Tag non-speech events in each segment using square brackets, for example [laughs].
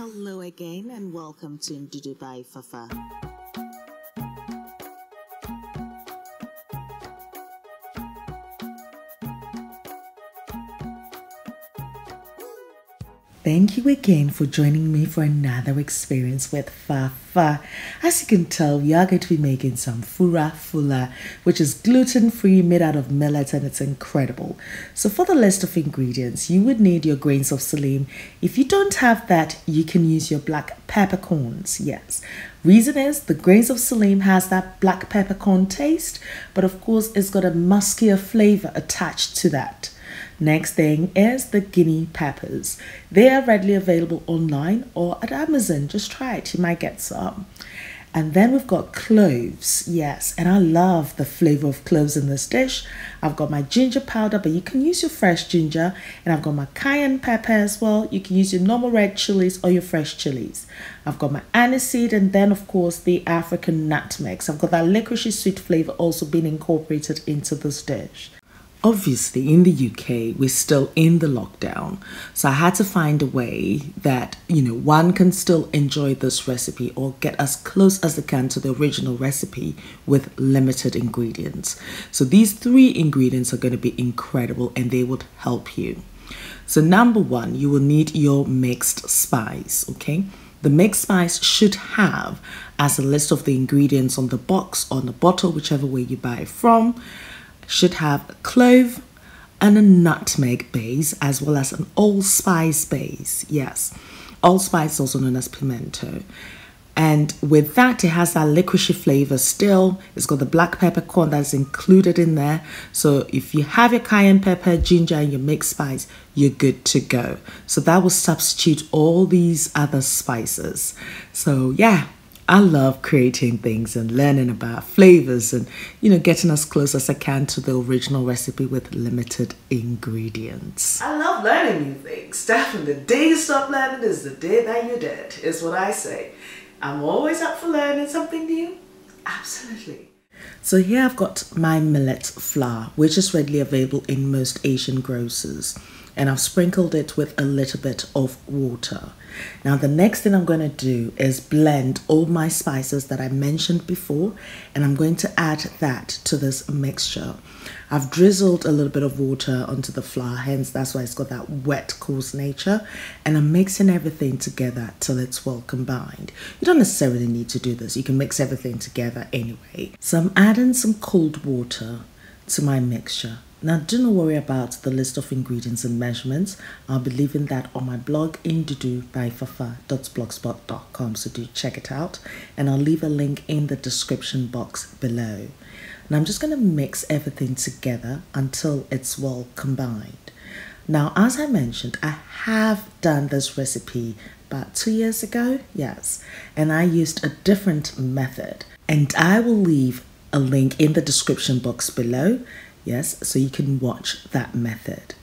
Hello again and welcome to Ndudu by Fafa. Thank you again for joining me for another experience with Fafa. As you can tell, we are going to be making some fura fula, which is gluten free, made out of millet, and it's incredible. So, for the list of ingredients, you would need your grains of selim. If you don't have that, you can use your black peppercorns. Yes, reason is the grains of selim has that black peppercorn taste, but of course, it's got a muskier flavor attached to that. Next thing is the guinea peppers. They are readily available online or at Amazon. Just try it, you might get some. And then we've got cloves, yes, and I love the flavor of cloves in this dish. I've got my ginger powder, but you can use your fresh ginger, and I've got my cayenne pepper as well. You can use your normal red chilies or your fresh chilies. I've got my aniseed, and then, of course, the African nutmegs. I've got that licoricey sweet flavor also being incorporated into this dish. Obviously, in the UK, we're still in the lockdown. So I had to find a way that, you know, one can still enjoy this recipe or get as close as they can to the original recipe with limited ingredients. So these three ingredients are going to be incredible and they would help you. So, number one, you will need your mixed spice, okay? The mixed spice should have as a list of the ingredients on the box, on the bottle, whichever way you buy it from should have a clove and a nutmeg base as well as an allspice base. Yes, allspice also known as pimento. And with that, it has that licoricey flavor still. It's got the black peppercorn that's included in there. So if you have your cayenne pepper, ginger, and your mixed spice, you're good to go. So that will substitute all these other spices. So yeah, I love creating things and learning about flavors and, you know, getting as close as I can to the original recipe with limited ingredients. I love learning new things. Definitely. The day you stop learning is the day that you're dead, is what I say. I'm always up for learning something new. Absolutely. So here I've got my millet flour, which is readily available in most Asian grocers and I've sprinkled it with a little bit of water. Now the next thing I'm going to do is blend all my spices that I mentioned before and I'm going to add that to this mixture. I've drizzled a little bit of water onto the flour hence that's why it's got that wet coarse nature and I'm mixing everything together till it's well combined. You don't necessarily need to do this you can mix everything together anyway. So I'm adding some cold water to my mixture now, do not worry about the list of ingredients and measurements. I'll be leaving that on my blog indudu.fafa.blogspot.com, so do check it out. And I'll leave a link in the description box below. Now, I'm just going to mix everything together until it's well combined. Now, as I mentioned, I have done this recipe about two years ago, yes, and I used a different method. And I will leave a link in the description box below Yes, so you can watch that method.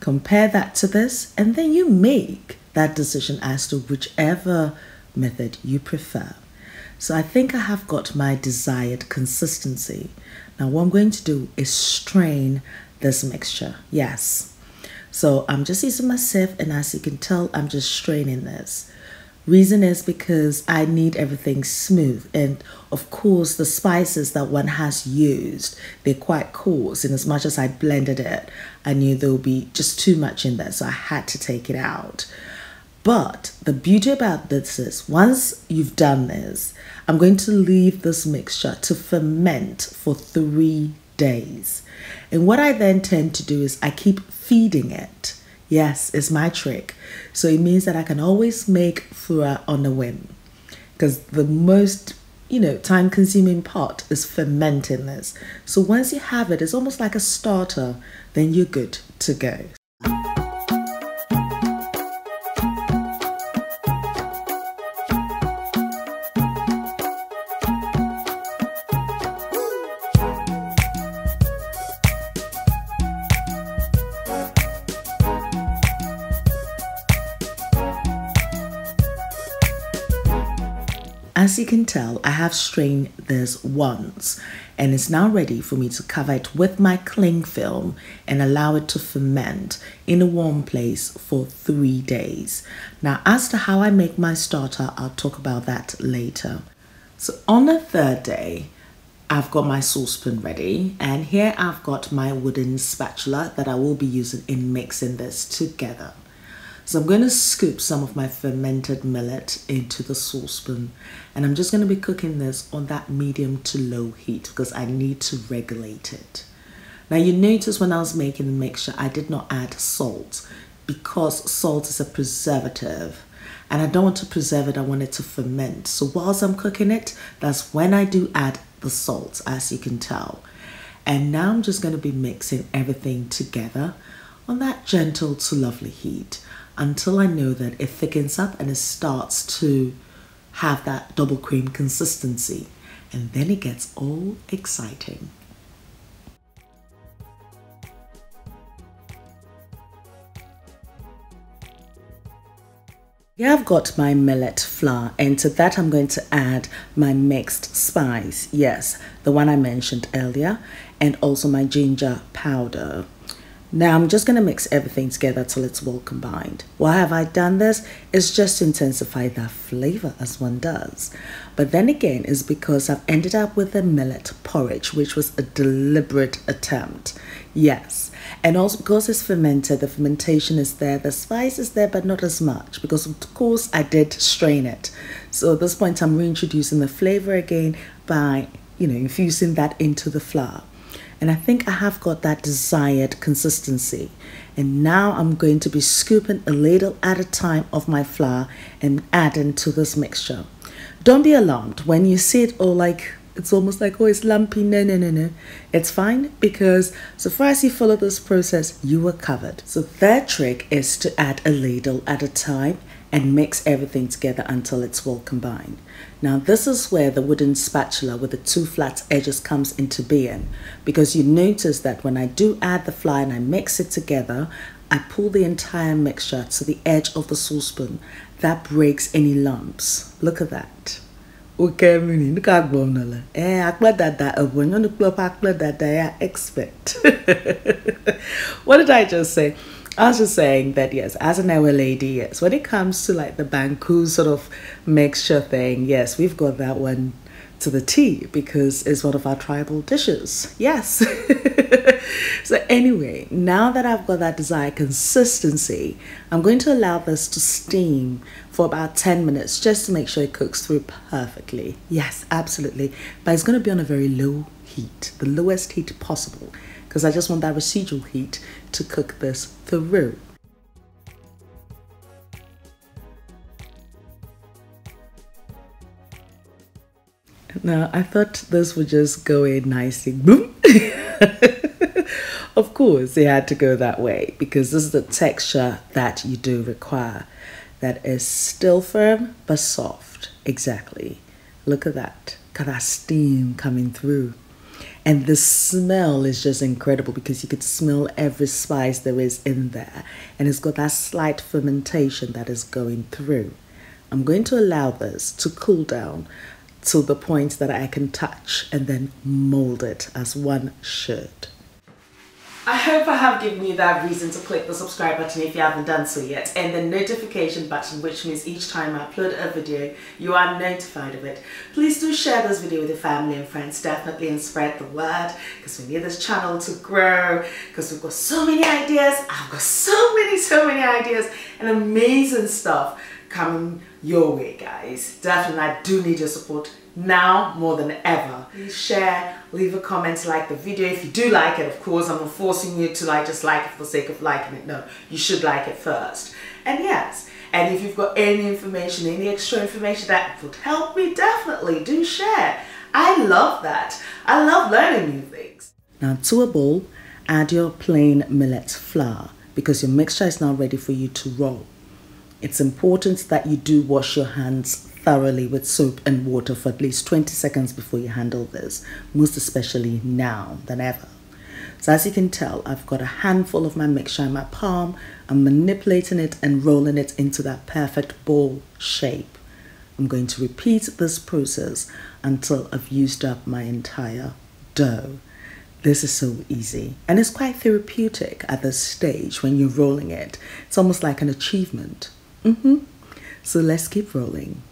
Compare that to this, and then you make that decision as to whichever method you prefer. So I think I have got my desired consistency. Now, what I'm going to do is strain this mixture. Yes. So I'm just using my sieve, and as you can tell, I'm just straining this. Reason is because I need everything smooth. And of course, the spices that one has used, they're quite coarse. And as much as I blended it, I knew there would be just too much in there. So I had to take it out. But the beauty about this is once you've done this, I'm going to leave this mixture to ferment for three days. And what I then tend to do is I keep feeding it Yes, it's my trick. So it means that I can always make fura on a whim. Because the most, you know, time consuming part is fermenting this. So once you have it, it's almost like a starter, then you're good to go. As you can tell, I have strained this once and it's now ready for me to cover it with my cling film and allow it to ferment in a warm place for three days. Now, as to how I make my starter, I'll talk about that later. So, on the third day, I've got my saucepan ready, and here I've got my wooden spatula that I will be using in mixing this together. So I'm going to scoop some of my fermented millet into the saucepan and I'm just going to be cooking this on that medium to low heat because I need to regulate it. Now you notice when I was making the mixture I did not add salt because salt is a preservative and I don't want to preserve it, I want it to ferment. So whilst I'm cooking it, that's when I do add the salt as you can tell. And now I'm just going to be mixing everything together on that gentle to lovely heat until I know that it thickens up and it starts to have that double cream consistency. And then it gets all exciting. Here I've got my millet flour and to that I'm going to add my mixed spice. Yes, the one I mentioned earlier and also my ginger powder. Now I'm just going to mix everything together till it's well combined. Why have I done this? It's just to intensify that flavor as one does. But then again, it's because I've ended up with a millet porridge, which was a deliberate attempt. Yes. And also because it's fermented, the fermentation is there, the spice is there, but not as much because of course I did strain it. So at this point I'm reintroducing the flavor again by, you know, infusing that into the flour. And I think I have got that desired consistency. And now I'm going to be scooping a little at a time of my flour and adding to this mixture. Don't be alarmed when you see it all like it's almost like oh it's lumpy no no no no it's fine because so far as you follow this process you are covered so their trick is to add a ladle at a time and mix everything together until it's well combined now this is where the wooden spatula with the two flat edges comes into being because you notice that when I do add the flour and I mix it together, I pull the entire mixture to the edge of the saucepan. That breaks any lumps. Look at that. Okay, mini look at bonala. Eh, akla dada abonyo no klop akla dada ya expert. What did I just say? I was just saying that yes, as an our lady, yes, when it comes to like the Banku sort of mixture thing, yes, we've got that one to the T because it's one of our tribal dishes. Yes. [laughs] so anyway, now that I've got that desired consistency, I'm going to allow this to steam for about 10 minutes just to make sure it cooks through perfectly. Yes, absolutely. But it's going to be on a very low heat, the lowest heat possible because I just want that residual heat to cook this through. Now, I thought this would just go in nicely. Boom! [laughs] of course, it had to go that way because this is the texture that you do require. That is still firm but soft. Exactly. Look at that. At that steam coming through. And the smell is just incredible because you could smell every spice there is in there. And it's got that slight fermentation that is going through. I'm going to allow this to cool down to the point that I can touch and then mold it as one should. I hope I have given you that reason to click the subscribe button if you haven't done so yet and the notification button which means each time I upload a video you are notified of it. Please do share this video with your family and friends definitely and spread the word because we need this channel to grow because we've got so many ideas, I've got so many so many ideas and amazing stuff coming your way guys. Definitely I do need your support now more than ever. Please share, leave a comment, like the video. If you do like it, of course, I'm not forcing you to like just like it for the sake of liking it. No, you should like it first. And yes, and if you've got any information, any extra information that would help me, definitely do share. I love that. I love learning new things. Now to a bowl, add your plain millet flour because your mixture is now ready for you to roll. It's important that you do wash your hands thoroughly with soap and water for at least 20 seconds before you handle this, most especially now than ever. So as you can tell, I've got a handful of my mixture in my palm. I'm manipulating it and rolling it into that perfect ball shape. I'm going to repeat this process until I've used up my entire dough. This is so easy and it's quite therapeutic at this stage when you're rolling it. It's almost like an achievement. Mm-hmm. So let's keep rolling.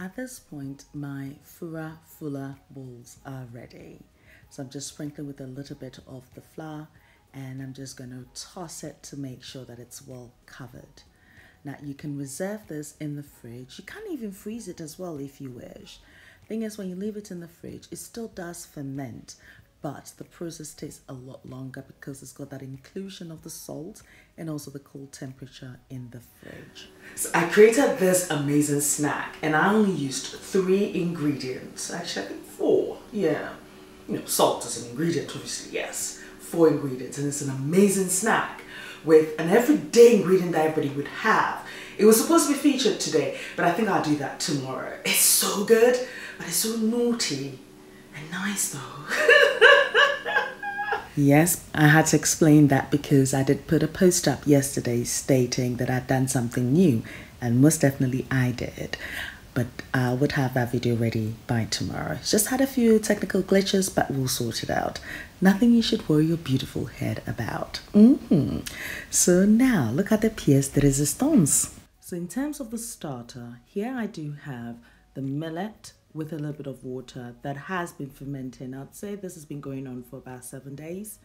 At this point, my Fura Fula balls are ready. So I'm just sprinkling with a little bit of the flour and I'm just going to toss it to make sure that it's well covered. Now you can reserve this in the fridge. You can even freeze it as well if you wish. Thing is, when you leave it in the fridge, it still does ferment, but the process takes a lot longer because it's got that inclusion of the salt and also the cold temperature in the fridge. So I created this amazing snack and I only used three ingredients. Actually, I think four. Yeah. You know, salt is an ingredient, obviously, yes. Four ingredients and it's an amazing snack with an everyday ingredient that everybody would have. It was supposed to be featured today, but I think I'll do that tomorrow. It's so good, but it's so naughty and nice though. [laughs] Yes, I had to explain that because I did put a post up yesterday stating that I'd done something new, and most definitely I did. But I would have that video ready by tomorrow. Just had a few technical glitches, but we'll sort it out. Nothing you should worry your beautiful head about. Mm -hmm. So now look at the pièce de résistance. So in terms of the starter, here I do have the millet, with a little bit of water that has been fermenting. I'd say this has been going on for about seven days.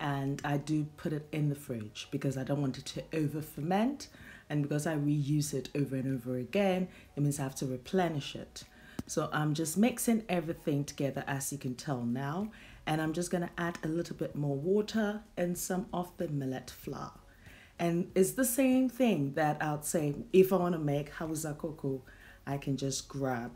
And I do put it in the fridge because I don't want it to over ferment. And because I reuse it over and over again, it means I have to replenish it. So I'm just mixing everything together as you can tell now. And I'm just going to add a little bit more water and some of the millet flour. And it's the same thing that I'd say if I want to make hausa koko, I can just grab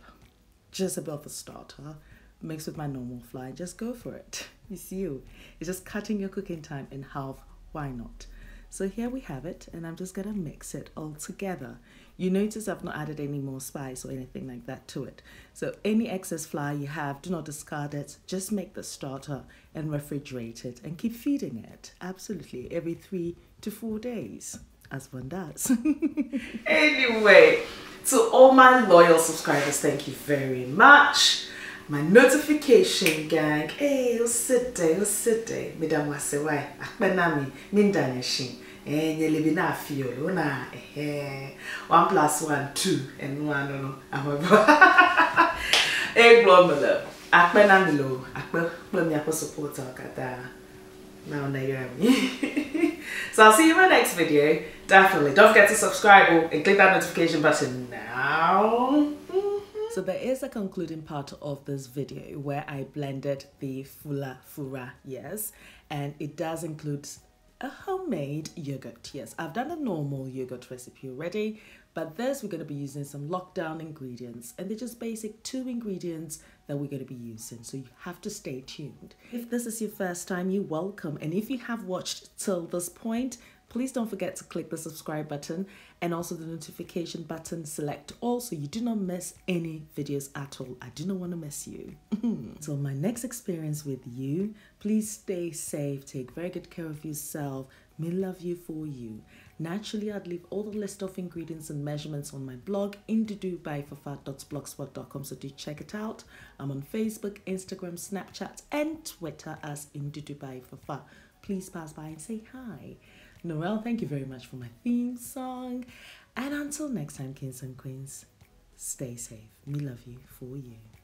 just above the starter, mixed with my normal flour. Just go for it. [laughs] It's you. It's just cutting your cooking time in half. Why not? So here we have it, and I'm just gonna mix it all together. You notice I've not added any more spice or anything like that to it. So any excess flour you have, do not discard it. Just make the starter and refrigerate it and keep feeding it. Absolutely, every three to four days, as one does. [laughs] anyway, to all my loyal subscribers, thank you very much. My notification gang, hey, osite, osite, midam wasewai, akpenami, mindaneshin. Eh, nyelibi na fiolo na eh one plus one two and one no amabo [laughs] eh glomelo akpe na milo akpe kpe mi akpo support akata now na me [laughs] so I'll see you in my next video. Definitely. Don't forget to subscribe and click that notification button now. [laughs] So there is a concluding part of this video where I blended the fula fura yes and it does include a homemade yogurt. Yes, I've done a normal yogurt recipe already, but this we're going to be using some lockdown ingredients and they're just basic two ingredients that we're going to be using. So you have to stay tuned. If this is your first time, you're welcome. And if you have watched till this point, please don't forget to click the subscribe button and also the notification button select all so you do not miss any videos at all i do not want to miss you [laughs] so my next experience with you please stay safe take very good care of yourself me love you for you naturally i'd leave all the list of ingredients and measurements on my blog ndudubyfafa.blogspot.com so do check it out i'm on facebook instagram snapchat and twitter as indudubyfafa please pass by and say hi Noel, thank you very much for my theme song. And until next time, kings and queens, stay safe. We love you for you.